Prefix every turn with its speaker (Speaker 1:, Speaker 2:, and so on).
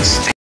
Speaker 1: Podcast.